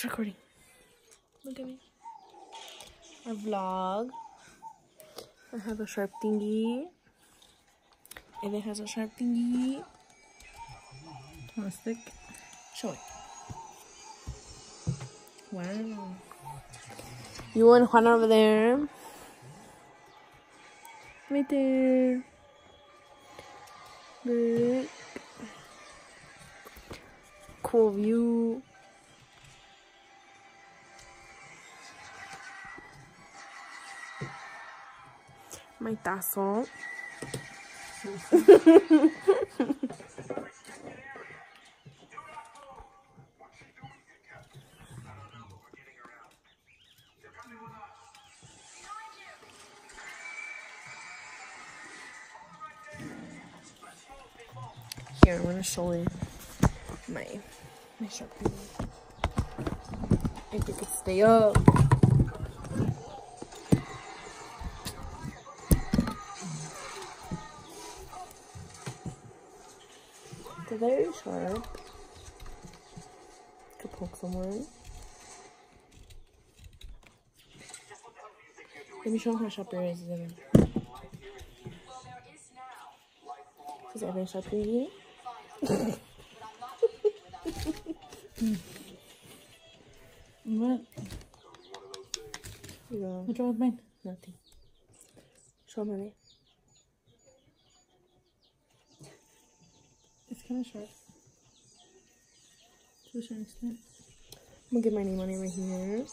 It's recording. Look at me. Our vlog. I have a sharp thingy. And it has a sharp thingy. To stick? Show it. Wow. You and Juan over there. Right there. Look. Cool view. My tassel. Here, I'm gonna show you my my Sharpie. If you could stay up. Very sharp. Could poke someone. Let me show them how sharp your is. Then. Is everything sharp for you? What? What's wrong with mine? Nothing. Show mommy. Kind of sharp. To a certain extent. I'm gonna get my name on it right here.